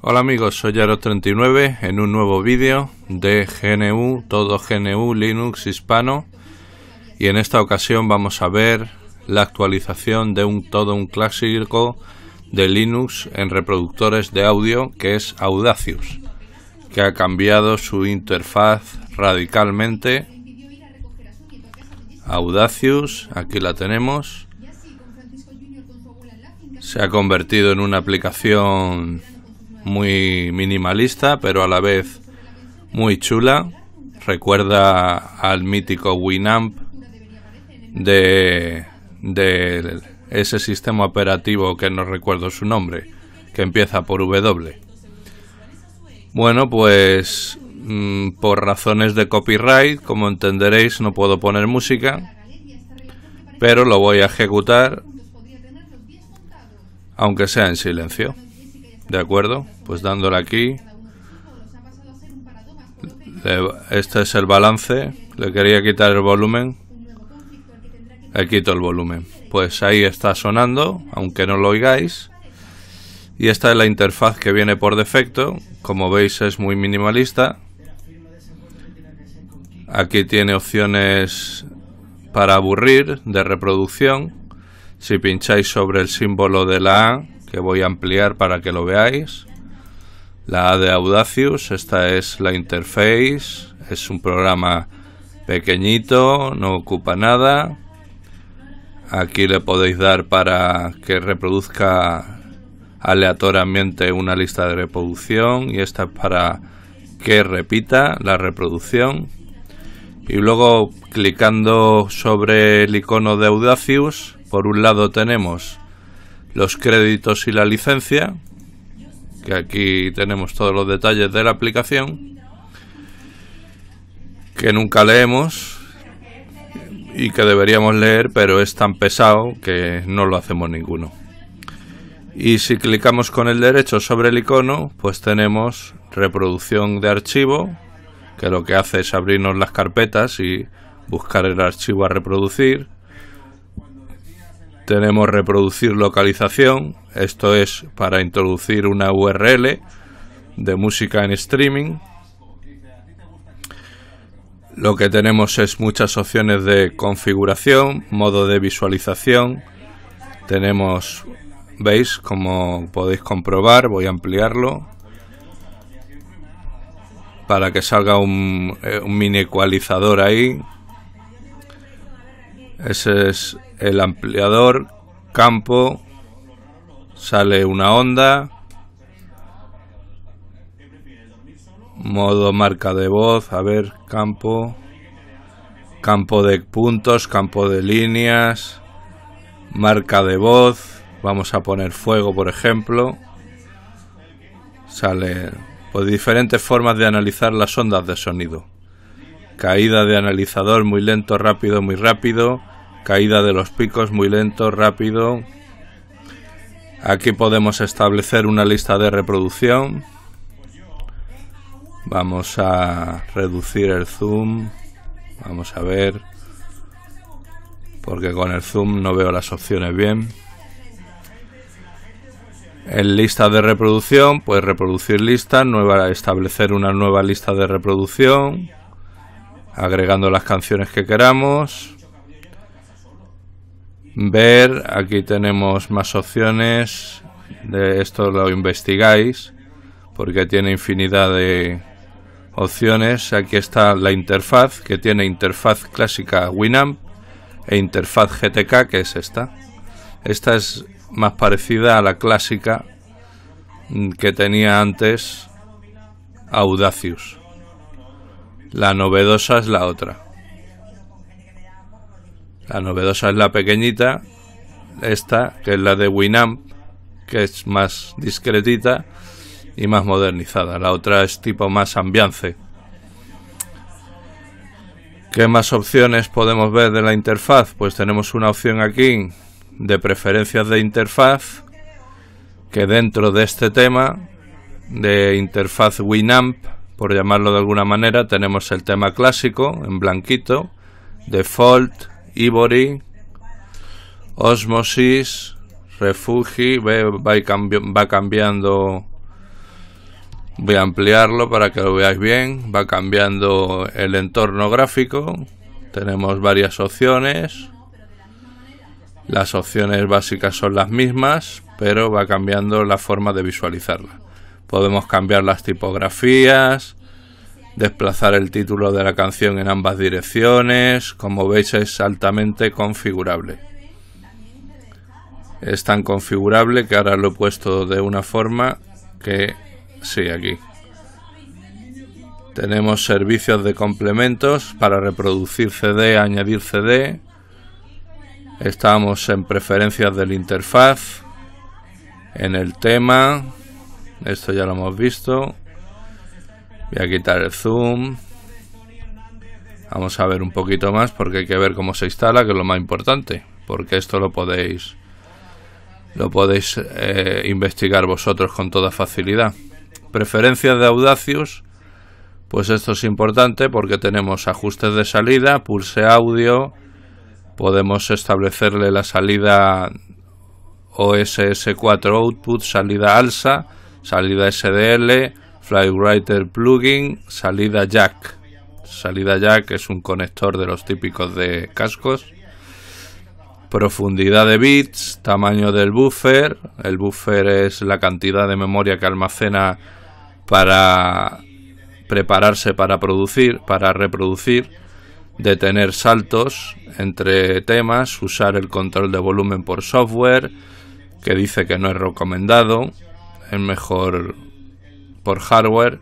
Hola amigos, soy Yaro39 en un nuevo vídeo de GNU, todo GNU, Linux hispano y en esta ocasión vamos a ver la actualización de un todo un clásico de Linux en reproductores de audio que es Audacious, que ha cambiado su interfaz radicalmente. Audacious, aquí la tenemos. Se ha convertido en una aplicación muy minimalista, pero a la vez muy chula. Recuerda al mítico Winamp de, ese sistema operativo que no recuerdo su nombre, que empieza por W. Bueno, pues mm, por razones de copyright, como entenderéis, no puedo poner música, pero lo voy a ejecutar, aunque sea en silencio. ¿De acuerdo? Pues dándole aquí. Este es el balance. Le quería quitar el volumen. Le quito el volumen. Pues ahí está sonando, aunque no lo oigáis. Y esta es la interfaz que viene por defecto. Como veis es muy minimalista. Aquí tiene opciones para aburrir de reproducción. Si pincháis sobre el símbolo de la A, que voy a ampliar para que lo veáis. La A de Audacious, esta es la interface, es un programa pequeñito, no ocupa nada. Aquí le podéis dar para que reproduzca aleatoriamente una lista de reproducción y esta es para que repita la reproducción. Y luego clicando sobre el icono de Audacious, por un lado tenemos los créditos y la licencia, que aquí tenemos todos los detalles de la aplicación, que nunca leemos y que deberíamos leer, pero es tan pesado que no lo hacemos ninguno. Y si clicamos con el derecho sobre el icono, pues tenemos reproducción de archivo, que lo que hace es abrirnos las carpetas y buscar el archivo a reproducir tenemos reproducir localización, esto es para introducir una URL de música en streaming. Lo que tenemos es muchas opciones de configuración, modo de visualización. Tenemos, veis, como podéis comprobar, voy a ampliarlo para que salga un, eh, un mini ecualizador ahí. Ese es el ampliador, campo, sale una onda, modo marca de voz, a ver, campo, campo de puntos, campo de líneas, marca de voz, vamos a poner fuego por ejemplo, sale pues diferentes formas de analizar las ondas de sonido. Caída de analizador muy lento, rápido, muy rápido caída de los picos muy lento, rápido. Aquí podemos establecer una lista de reproducción. Vamos a reducir el zoom. Vamos a ver. Porque con el zoom no veo las opciones bien. En lista de reproducción, pues reproducir lista, nueva, establecer una nueva lista de reproducción, agregando las canciones que queramos ver, aquí tenemos más opciones, de esto lo investigáis porque tiene infinidad de opciones. Aquí está la interfaz que tiene interfaz clásica Winamp e interfaz GTK que es esta. Esta es más parecida a la clásica que tenía antes Audacious. La novedosa es la otra. La novedosa es la pequeñita, esta, que es la de Winamp, que es más discretita y más modernizada. La otra es tipo más ambiance. ¿Qué más opciones podemos ver de la interfaz? Pues tenemos una opción aquí de preferencias de interfaz, que dentro de este tema de interfaz Winamp, por llamarlo de alguna manera, tenemos el tema clásico en blanquito, default, Ivory, Osmosis, Refugi, va, cambiando Voy a ampliarlo para que lo veáis bien. Va cambiando el entorno gráfico. Tenemos varias opciones. Las opciones básicas son las mismas, pero va cambiando la forma de visualizarla. Podemos cambiar las tipografías, desplazar el título de la canción en ambas direcciones. Como veis es altamente configurable. Es tan configurable que ahora lo he puesto de una forma que sí, aquí. Tenemos servicios de complementos para reproducir CD, añadir CD. Estamos en preferencias del interfaz. En el tema. Esto ya lo hemos visto. Voy a quitar el zoom. Vamos a ver un poquito más porque hay que ver cómo se instala, que es lo más importante. Porque esto lo podéis lo podéis eh, investigar vosotros con toda facilidad. Preferencias de Audacious, pues esto es importante porque tenemos ajustes de salida, pulse audio, podemos establecerle la salida OSS4 output, salida ALSA, salida SDL, Flywriter plugin, salida jack. Salida jack es un conector de los típicos de cascos. Profundidad de bits, tamaño del buffer. El buffer es la cantidad de memoria que almacena para prepararse para producir, para reproducir, detener saltos entre temas, usar el control de volumen por software, que dice que no es recomendado, es mejor por hardware,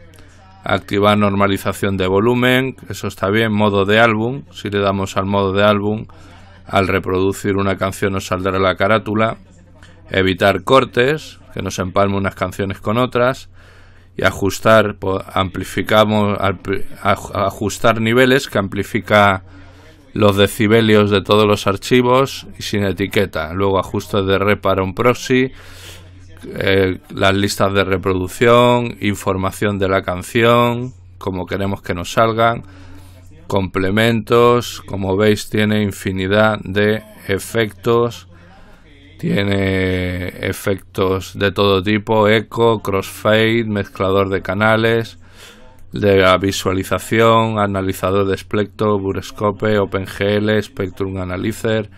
activar normalización de volumen, eso está bien, modo de álbum, si le damos al modo de álbum, al reproducir una canción nos saldrá la carátula, evitar cortes, que nos empalme unas canciones con otras, y ajustar, amplificamos, ajustar niveles que amplifica los decibelios de todos los archivos y sin etiqueta. Luego ajustes de red para un proxy, eh, las listas de reproducción, información de la canción, como queremos que nos salgan, complementos, como veis tiene infinidad de efectos tiene efectos de todo tipo, eco, crossfade, mezclador de canales, de la visualización, analizador de espectro, Burescope, OpenGL, Spectrum Analyzer.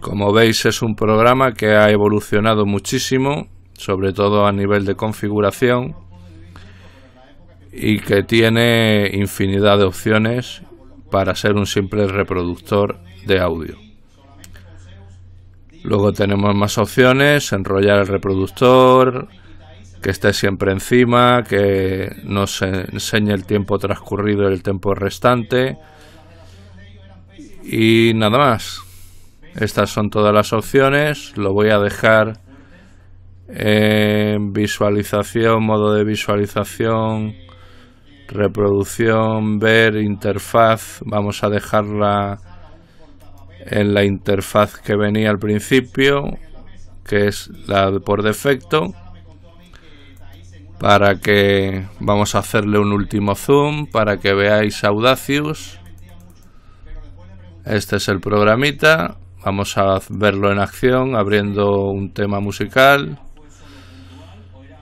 Como veis es un programa que ha evolucionado muchísimo, sobre todo a nivel de configuración y que tiene infinidad de opciones para ser un simple reproductor de audio. Luego tenemos más opciones, enrollar el reproductor, que esté siempre encima, que nos enseñe el tiempo transcurrido y el tiempo restante. Y nada más. Estas son todas las opciones. Lo voy a dejar en visualización, modo de visualización, reproducción, ver, interfaz. Vamos a dejarla en la interfaz que venía al principio, que es la por defecto, para que vamos a hacerle un último zoom para que veáis Audacious. Este es el programita, vamos a verlo en acción abriendo un tema musical.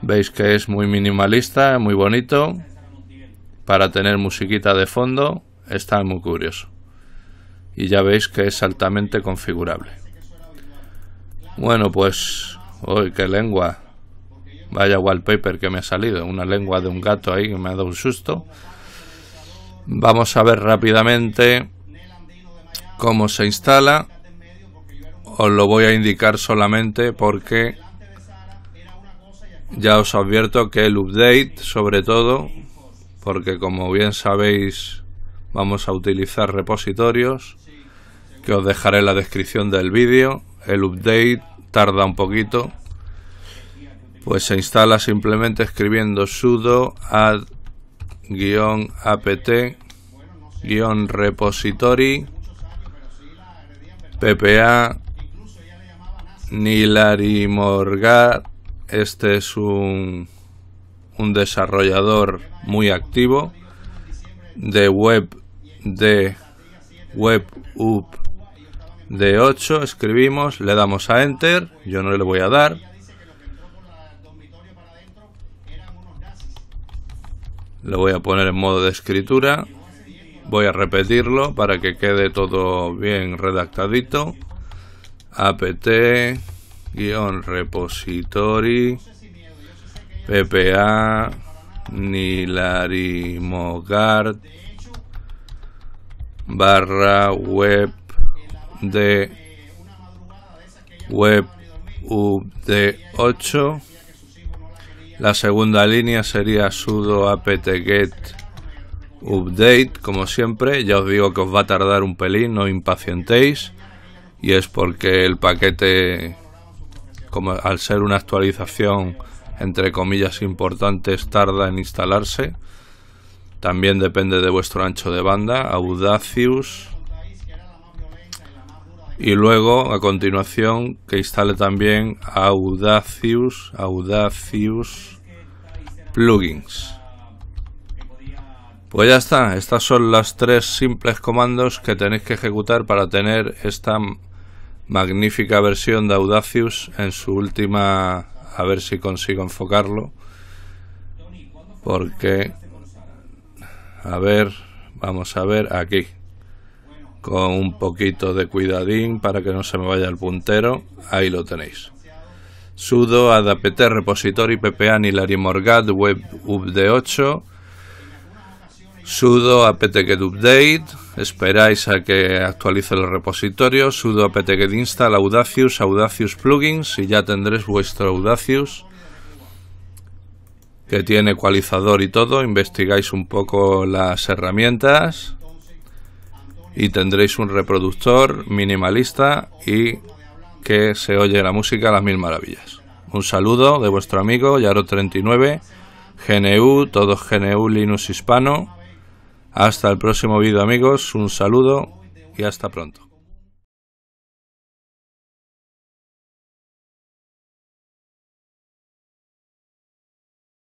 Veis que es muy minimalista, muy bonito. Para tener musiquita de fondo, está muy curioso y ya veis que es altamente configurable. Bueno, pues, uy, qué lengua. Vaya wallpaper que me ha salido, una lengua de un gato ahí que me ha dado un susto. Vamos a ver rápidamente cómo se instala. Os lo voy a indicar solamente porque ya os advierto que el update, sobre todo, porque como bien sabéis, vamos a utilizar repositorios que os dejaré en la descripción del vídeo. El update tarda un poquito. Pues se instala simplemente escribiendo sudo add apt repository ppa Nilari Morgar. Este es un, un desarrollador muy activo de web de web up de 8 escribimos, le damos a enter, yo no le voy a dar. Lo voy a poner en modo de escritura. Voy a repetirlo para que quede todo bien redactadito. Apt guion repository ppa nilarimogard barra web de web UD8 la segunda línea sería sudo apt-get update como siempre. Ya os digo que os va a tardar un pelín no impacientéis y es porque el paquete como al ser una actualización entre comillas importantes tarda en instalarse. También depende de vuestro ancho de banda, Audacious. Y luego, a continuación, que instale también Audacious, Audacious Plugins. Pues ya está, estas son las tres simples comandos que tenéis que ejecutar para tener esta magnífica versión de Audacious en su última a ver si consigo enfocarlo. Porque, a ver, vamos a ver aquí. Con un poquito de cuidadín para que no se me vaya el puntero. Ahí lo tenéis. sudo adapt repository ppa nilarimorgat web upd8 sudo apt-get update esperáis a que actualice el repositorio, sudo apt-get install Audacious, Audacious plugins y ya tendréis vuestro Audacious que tiene ecualizador y todo, investigáis un poco las herramientas y tendréis un reproductor minimalista y que se oye la música a las mil maravillas. Un saludo de vuestro amigo Yaro39, GNU, todos GNU Linux Hispano hasta el próximo vídeo amigos, un saludo y hasta pronto.